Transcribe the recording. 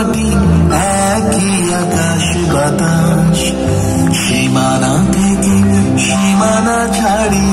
মাটি একই আকাশ বাতাস সীমানা থেকে সীমানা ছাড়ি